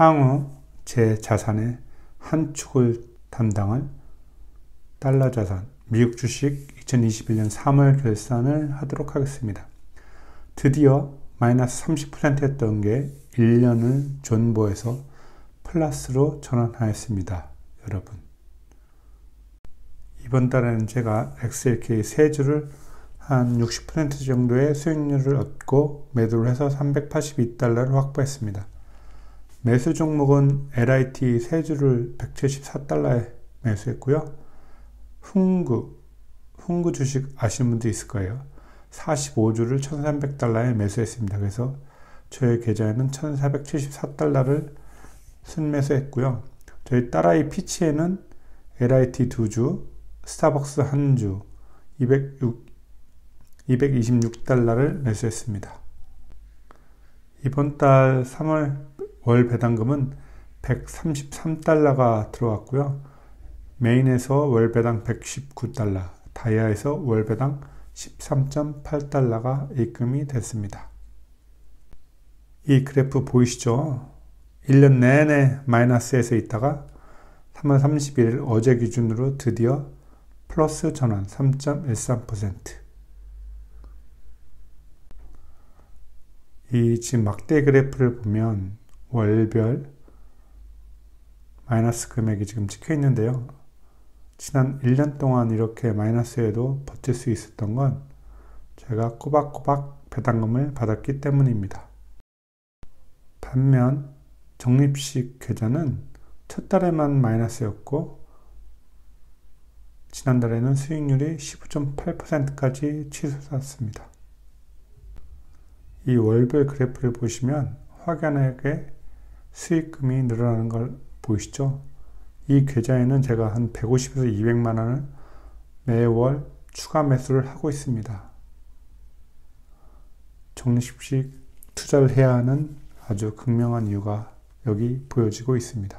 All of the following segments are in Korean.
향후 제 자산의 한 축을 담당할 달러 자산 미국 주식 2021년 3월 결산을 하도록 하겠습니다. 드디어 마이너스 30% 했던 게 1년을 존버해서 플러스로 전환하였습니다. 여러분. 이번 달에는 제가 XLK 세 주를 한 60% 정도의 수익률을 얻고 매도를 해서 382달러를 확보했습니다. 매수 종목은 LIT 세 주를 174달러에 매수했고요. 훈구, 훈구 주식 아시는 분도 있을 거예요. 45주를 1300달러에 매수했습니다. 그래서 저의 계좌에는 1474달러를 순매수했고요. 저희 딸아이 피치에는 LIT 2주, 스타벅스 1주, 206, 226달러를 매수했습니다. 이번 달 3월 월 배당금은 133달러가 들어왔고요. 메인에서 월 배당 119달러, 다이아에서 월 배당 13.8달러가 입금이 됐습니다. 이 그래프 보이시죠? 1년 내내 마이너스에서 있다가 3월 31일 어제 기준으로 드디어 플러스 전환 3.13%. 이 지금 막대 그래프를 보면 월별 마이너스 금액이 지금 찍혀 있는데요. 지난 1년 동안 이렇게 마이너스에도 버틸 수 있었던 건 제가 꼬박꼬박 배당금을 받았기 때문입니다. 반면 적립식 계좌는 첫 달에만 마이너스였고 지난달에는 수익률이 15.8%까지 치솟았습니다. 이 월별 그래프를 보시면 확연하게 수익금이 늘어나는 걸 보이시죠? 이 계좌에는 제가 한 150에서 200만 원을 매월 추가 매수를 하고 있습니다. 적립식 투자를 해야 하는 아주 극명한 이유가 여기 보여지고 있습니다.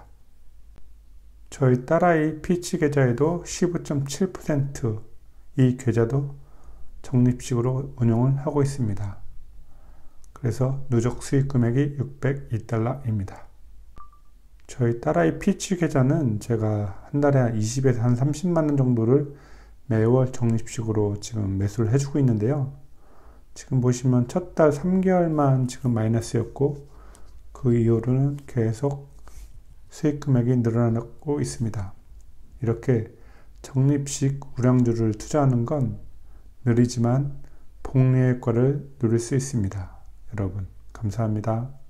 저희 딸아이 피치 계좌에도 15.7%이 계좌도 적립식으로 운영을 하고 있습니다. 그래서 누적 수익 금액이 602달러입니다. 저희 딸아이 피치 계좌는 제가 한 달에 한 20에서 한 30만 원 정도를 매월 적립식으로 지금 매수를 해주고 있는데요. 지금 보시면 첫 달 3개월만 지금 마이너스였고 그 이후로는 계속 수익 금액이 늘어나고 있습니다. 이렇게 적립식 우량주를 투자하는 건 느리지만 복리의 효과를 누릴 수 있습니다. 여러분, 감사합니다.